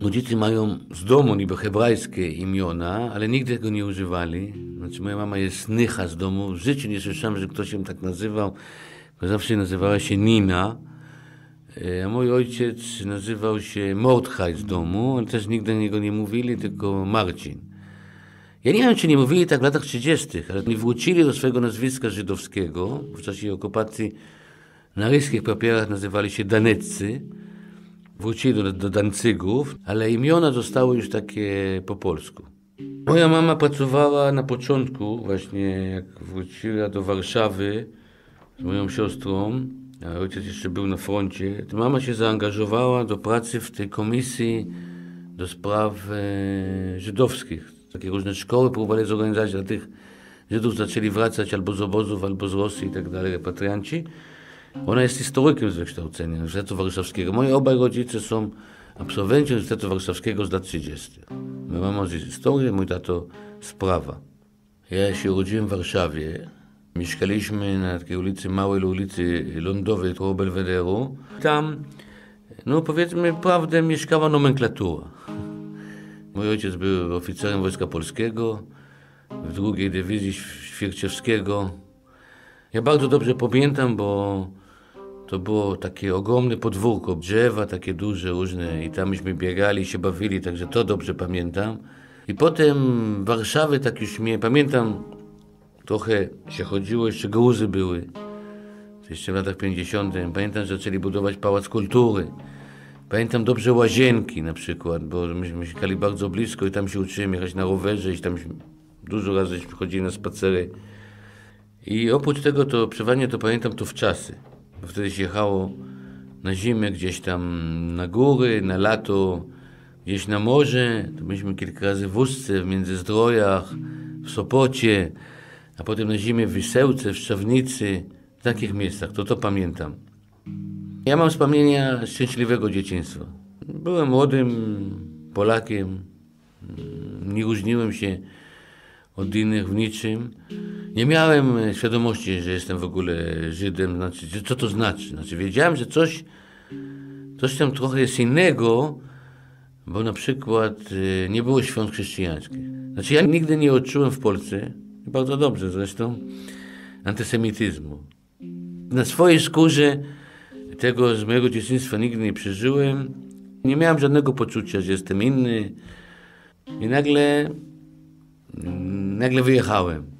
Młodzicy mają z domu niby hebrajskie imiona, ale nigdy tego nie używali. Znaczy moja mama jest Nycha z domu. W życiu nie słyszałem, że ktoś ją tak nazywał. Bo zawsze nazywała się Nina. E, A mój ojciec nazywał się Mordechai z domu, ale też nigdy niego nie mówili, tylko Marcin. Ja nie wiem, czy nie mówili tak w latach 30., ale nie wrócili do swojego nazwiska żydowskiego. W czasie okupacji na ryskich papierach nazywali się Daneccy. Wrócili do, do Dancygów, ale imiona zostały już takie po polsku. Moja mama pracowała na początku, właśnie jak wróciła do Warszawy z moją siostrą, a ojciec jeszcze był na froncie, to mama się zaangażowała do pracy w tej komisji do spraw e, żydowskich. Takie różne szkoły próbowali zorganizować dla tych Żydów, zaczęli wracać albo z obozów, albo z Rosji i tak dalej, repatrianci. Ona jest historykiem z wykształcenia Uniwersytetu Warszawskiego. Moi obaj rodzice są absolwenci Uniwersytetu Warszawskiego z lat 30. Moja mama z historii, mój tato z prawa. Ja się urodziłem w Warszawie. Mieszkaliśmy na takiej ulicy, małej ulicy Lądowej, koło Belwederu. Tam, no powiedzmy prawdę, mieszkała nomenklatura. Mój ojciec był oficerem Wojska Polskiego w drugiej dywizji Świerczewskiego. Ja bardzo dobrze pamiętam, bo to było takie ogromne podwórko, drzewa takie duże, różne i tam myśmy biegali, się bawili, także to dobrze pamiętam. I potem w Warszawie tak już mnie, pamiętam, trochę się chodziło, jeszcze gruzy były. Jeszcze w latach 50. Pamiętam, że zaczęli budować Pałac Kultury. Pamiętam dobrze łazienki na przykład, bo myśmy mieszkali bardzo blisko i tam się uczyłem jechać na rowerze i tam dużo razy chodzili na spacery. I oprócz tego to przeważnie to pamiętam to w czasy. Bo wtedy się jechało na zimę gdzieś tam na góry, na lato gdzieś na morze. To byliśmy kilka razy w Ustce, w Międzyzdrojach, w Sopocie, a potem na zimie w Wisełce, w Szczawnicy, w takich miejscach. To to pamiętam. Ja mam wspomnienia szczęśliwego dzieciństwa. Byłem młodym Polakiem, nie różniłem się od innych w niczym. Nie miałem świadomości, że jestem w ogóle Żydem, znaczy, co to znaczy. Znaczy, wiedziałem, że coś, coś tam trochę jest innego, bo na przykład y, nie było świąt chrześcijańskich. Znaczy, ja nigdy nie odczułem w Polsce, bardzo dobrze zresztą, antysemityzmu. Na swojej skórze tego z mojego dzieciństwa nigdy nie przeżyłem. Nie miałem żadnego poczucia, że jestem inny. I nagle, nagle wyjechałem.